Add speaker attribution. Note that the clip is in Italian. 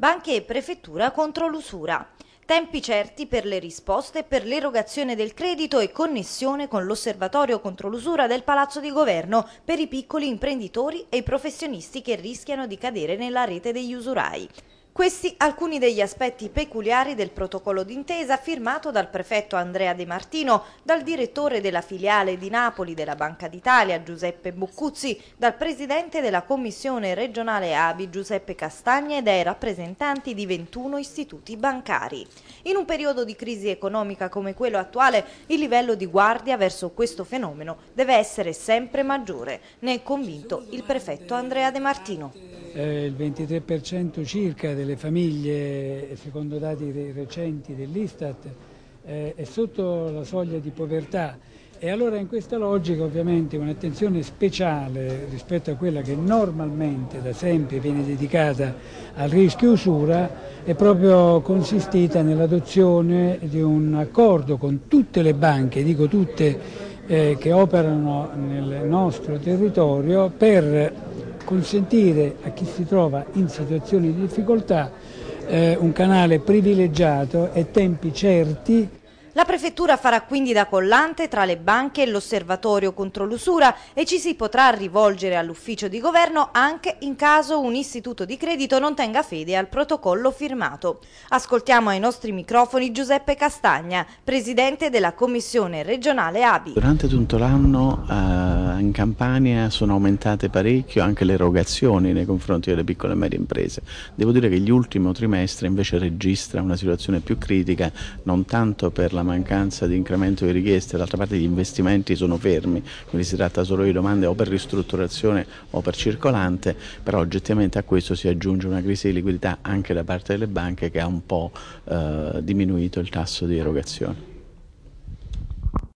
Speaker 1: banche e prefettura contro l'usura. Tempi certi per le risposte per l'erogazione del credito e connessione con l'osservatorio contro l'usura del Palazzo di Governo per i piccoli imprenditori e i professionisti che rischiano di cadere nella rete degli usurai. Questi alcuni degli aspetti peculiari del protocollo d'intesa firmato dal prefetto Andrea De Martino, dal direttore della filiale di Napoli della Banca d'Italia Giuseppe Boccuzzi, dal presidente della commissione regionale ABI Giuseppe Castagna e dai rappresentanti di 21 istituti bancari. In un periodo di crisi economica come quello attuale, il livello di guardia verso questo fenomeno deve essere sempre maggiore, ne è convinto il prefetto Andrea De Martino
Speaker 2: eh, il 23% circa delle famiglie, secondo dati recenti dell'Istat, eh, è sotto la soglia di povertà. E allora in questa logica ovviamente un'attenzione speciale rispetto a quella che normalmente da sempre viene dedicata al rischio usura è proprio consistita nell'adozione di un accordo con tutte le banche, dico tutte eh, che operano nel nostro territorio per consentire a chi si trova in situazioni di difficoltà eh, un canale privilegiato e tempi certi
Speaker 1: la prefettura farà quindi da collante tra le banche e l'osservatorio contro l'usura e ci si potrà rivolgere all'ufficio di governo anche in caso un istituto di credito non tenga fede al protocollo firmato. Ascoltiamo ai nostri microfoni Giuseppe Castagna, presidente della commissione regionale ABI.
Speaker 3: Durante tutto l'anno eh, in Campania sono aumentate parecchio anche le erogazioni nei confronti delle piccole e medie imprese. Devo dire che gli ultimi trimestri invece registra una situazione più critica non tanto per la mancanza di incremento di richieste, d'altra parte gli investimenti sono fermi, quindi si tratta solo di domande o per ristrutturazione o per circolante, però oggettivamente a questo si aggiunge una crisi di liquidità anche da parte delle banche che ha un po' eh, diminuito il tasso di erogazione.